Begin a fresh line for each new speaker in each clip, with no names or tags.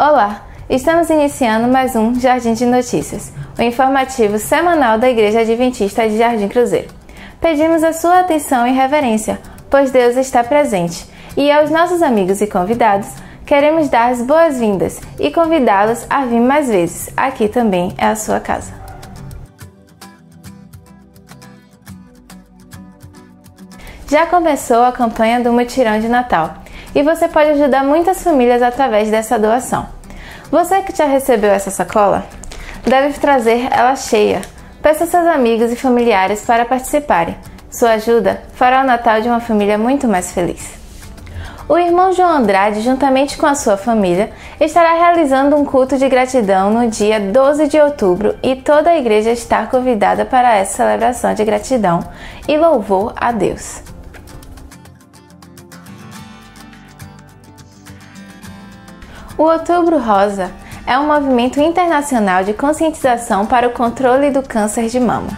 Olá, estamos iniciando mais um Jardim de Notícias, o informativo semanal da Igreja Adventista de Jardim Cruzeiro. Pedimos a sua atenção e reverência, pois Deus está presente, e aos nossos amigos e convidados, queremos dar as boas-vindas e convidá-los a vir mais vezes. Aqui também é a sua casa. Já começou a campanha do Mutirão de Natal e você pode ajudar muitas famílias através dessa doação. Você que já recebeu essa sacola deve trazer ela cheia. Peça seus amigos e familiares para participarem. Sua ajuda fará o Natal de uma família muito mais feliz. O irmão João Andrade, juntamente com a sua família, estará realizando um culto de gratidão no dia 12 de outubro e toda a igreja está convidada para essa celebração de gratidão e louvor a Deus. O Outubro Rosa é um movimento internacional de conscientização para o controle do câncer de mama.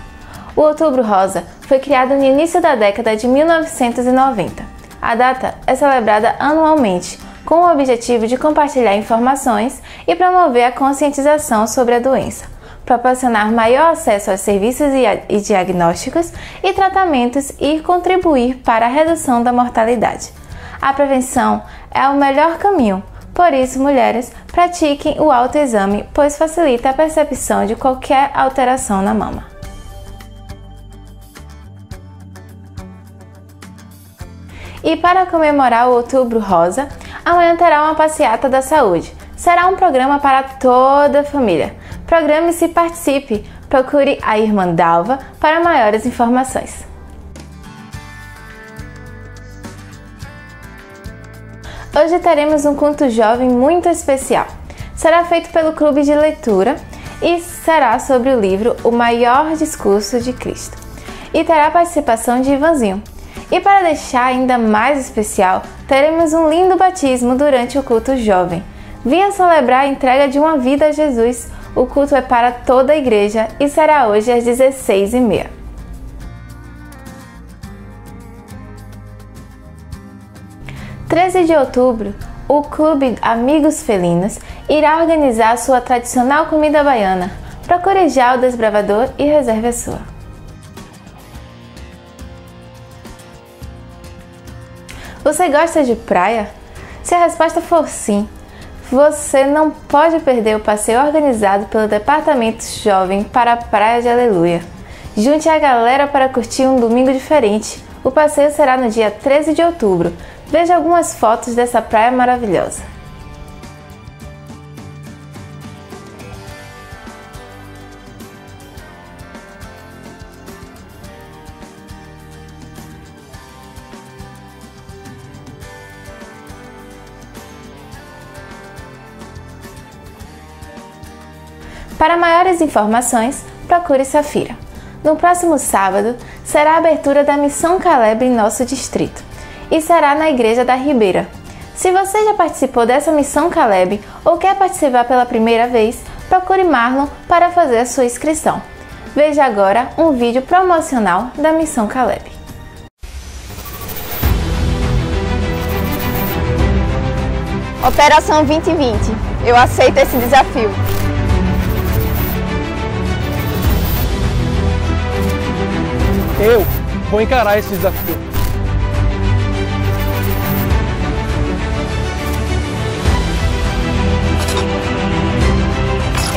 O Outubro Rosa foi criado no início da década de 1990. A data é celebrada anualmente com o objetivo de compartilhar informações e promover a conscientização sobre a doença, proporcionar maior acesso aos serviços e diagnósticos e tratamentos e contribuir para a redução da mortalidade. A prevenção é o melhor caminho por isso, mulheres, pratiquem o autoexame, pois facilita a percepção de qualquer alteração na mama. E para comemorar o Outubro Rosa, amanhã terá uma passeata da saúde. Será um programa para toda a família. Programe-se e participe. Procure a Irmã Dalva para maiores informações. Hoje teremos um culto jovem muito especial. Será feito pelo Clube de Leitura e será sobre o livro O Maior Discurso de Cristo. E terá participação de Ivanzinho. E para deixar ainda mais especial, teremos um lindo batismo durante o culto jovem. Venha celebrar a entrega de uma vida a Jesus. O culto é para toda a igreja e será hoje às 16h30. 13 de outubro, o Clube Amigos Felinos irá organizar sua tradicional comida baiana. Procure já o desbravador e reserve a sua. Você gosta de praia? Se a resposta for sim, você não pode perder o passeio organizado pelo Departamento Jovem para a Praia de Aleluia. Junte a galera para curtir um domingo diferente. O passeio será no dia 13 de outubro, Veja algumas fotos dessa praia maravilhosa. Para maiores informações, procure Safira. No próximo sábado será a abertura da Missão Caleb em nosso distrito e será na Igreja da Ribeira. Se você já participou dessa missão Caleb ou quer participar pela primeira vez, procure Marlon para fazer a sua inscrição. Veja agora um vídeo promocional da missão Caleb.
Operação 2020. Eu aceito esse desafio.
Eu vou encarar esse desafio.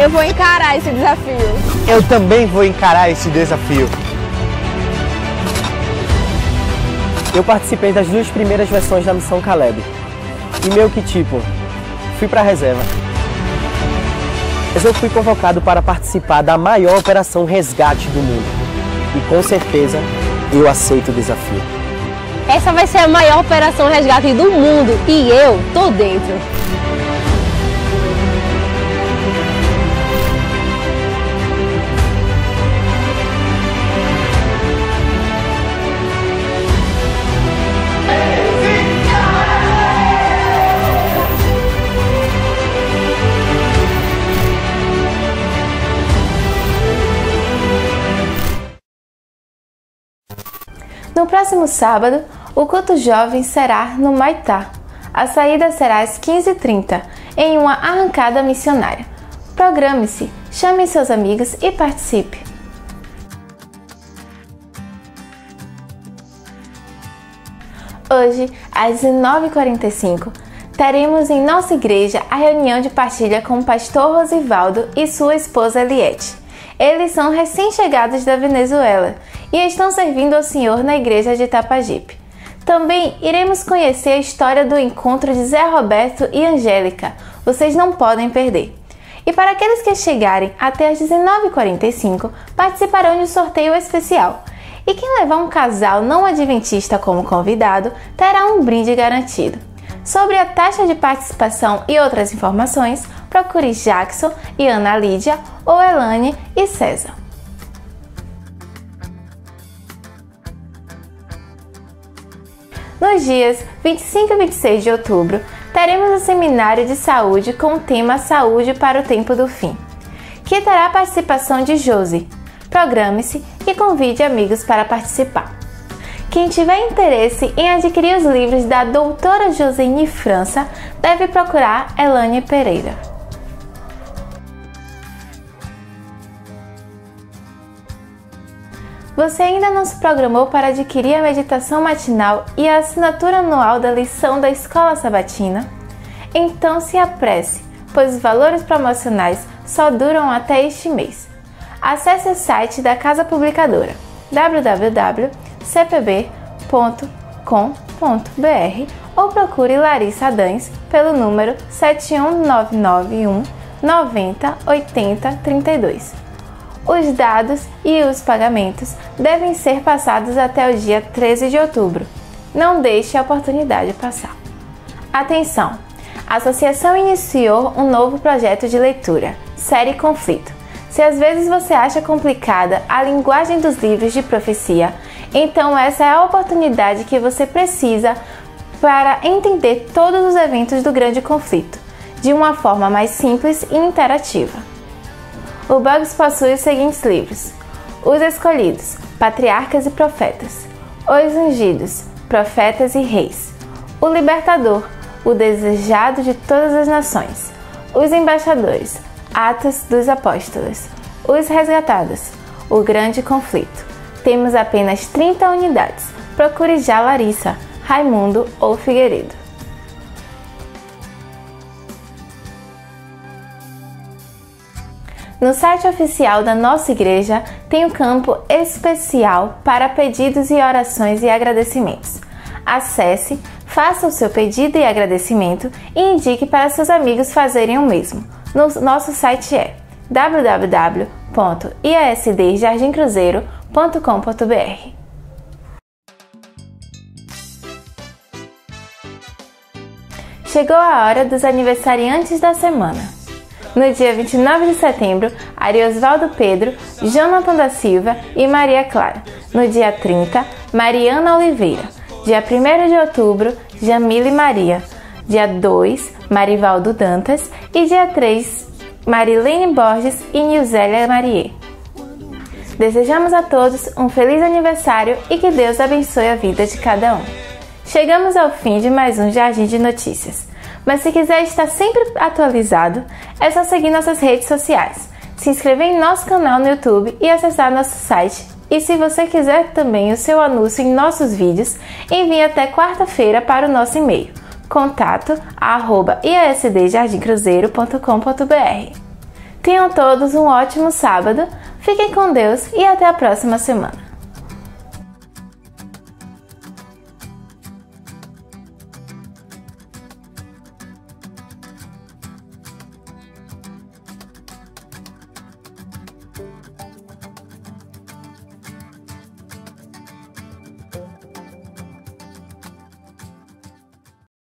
Eu vou encarar esse desafio.
Eu também vou encarar esse desafio.
Eu participei das duas primeiras versões da missão Caleb. E meu que tipo, fui para a reserva. Mas eu fui convocado para participar da maior operação resgate do mundo. E com certeza eu aceito o desafio.
Essa vai ser a maior operação resgate do mundo e eu tô dentro.
No próximo sábado, o culto jovem será no Maitá. A saída será às 15h30 em uma arrancada missionária. Programe-se, chame seus amigos e participe. Hoje, às 19h45, teremos em nossa igreja a reunião de partilha com o pastor Rosivaldo e sua esposa Eliette. Eles são recém-chegados da Venezuela e estão servindo ao Senhor na igreja de Tapajipe. Também iremos conhecer a história do encontro de Zé Roberto e Angélica. Vocês não podem perder. E para aqueles que chegarem até as 19h45, participarão de um sorteio especial. E quem levar um casal não adventista como convidado terá um brinde garantido. Sobre a taxa de participação e outras informações, procure Jackson e Ana Lídia ou Elane e César. Nos dias 25 e 26 de outubro, teremos o seminário de saúde com o tema Saúde para o Tempo do Fim, que terá a participação de Josi. Programe-se e convide amigos para participar. Quem tiver interesse em adquirir os livros da doutora Josine França deve procurar Elane Pereira. Você ainda não se programou para adquirir a meditação matinal e a assinatura anual da lição da Escola Sabatina? Então se apresse, pois os valores promocionais só duram até este mês. Acesse o site da Casa Publicadora www.cpb.com.br ou procure Larissa Adães pelo número 71991 90 80 32. Os dados e os pagamentos devem ser passados até o dia 13 de outubro. Não deixe a oportunidade passar. Atenção! A associação iniciou um novo projeto de leitura, Série Conflito. Se às vezes você acha complicada a linguagem dos livros de profecia, então essa é a oportunidade que você precisa para entender todos os eventos do grande conflito, de uma forma mais simples e interativa. O Bugs possui os seguintes livros: Os Escolhidos, Patriarcas e Profetas, Os Ungidos, Profetas e Reis, O Libertador, O Desejado de Todas as Nações, Os Embaixadores, Atos dos Apóstolos, Os Resgatados, O Grande Conflito. Temos apenas 30 unidades. Procure já Larissa, Raimundo ou Figueiredo. No site oficial da nossa igreja tem um campo especial para pedidos e orações e agradecimentos. Acesse, faça o seu pedido e agradecimento e indique para seus amigos fazerem o mesmo. No nosso site é www.iasdjardimcruzeiro.com.br. Chegou a hora dos aniversariantes da semana. No dia 29 de setembro, Ariosvaldo Pedro, Jonathan da Silva e Maria Clara. No dia 30, Mariana Oliveira. Dia 1 de outubro, Jamile Maria. Dia 2, Marivaldo Dantas. E dia 3, Marilene Borges e Nilzélia Marie. Desejamos a todos um feliz aniversário e que Deus abençoe a vida de cada um. Chegamos ao fim de mais um Jardim de Notícias. Mas se quiser estar sempre atualizado, é só seguir nossas redes sociais, se inscrever em nosso canal no YouTube e acessar nosso site. E se você quiser também o seu anúncio em nossos vídeos, envie até quarta-feira para o nosso e-mail contato Tenham todos um ótimo sábado, fiquem com Deus e até a próxima semana.